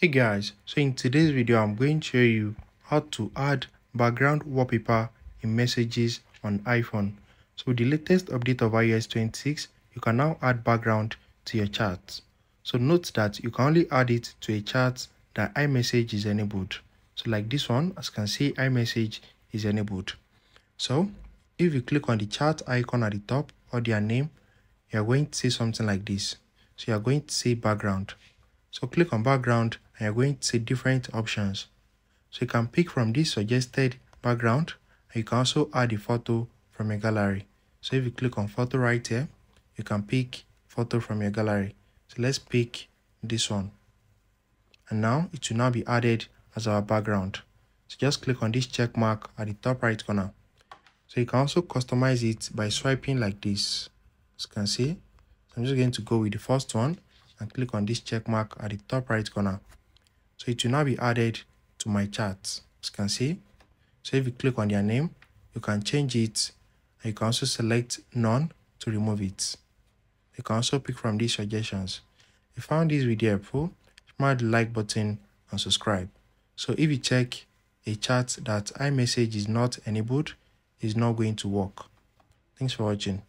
hey guys so in today's video i'm going to show you how to add background wallpaper in messages on iphone. So with the latest update of ios 26 you can now add background to your chats so note that you can only add it to a chat that imessage is enabled. So like this one as you can see imessage is enabled. So if you click on the chat icon at the top or their name you are going to see something like this. So you are going to see background so click on background and you're going to see different options. So you can pick from this suggested background and you can also add a photo from your gallery. So if you click on photo right here, you can pick photo from your gallery. So let's pick this one. And now it will now be added as our background. So just click on this check mark at the top right corner. So you can also customize it by swiping like this. As you can see, so I'm just going to go with the first one and click on this check mark at the top right corner. So it will now be added to my chart, as you can see. So if you click on their name, you can change it and you can also select none to remove it. You can also pick from these suggestions. If you found this video helpful, smash the like button and subscribe. So if you check a chat that iMessage is not enabled, it's not going to work. Thanks for watching.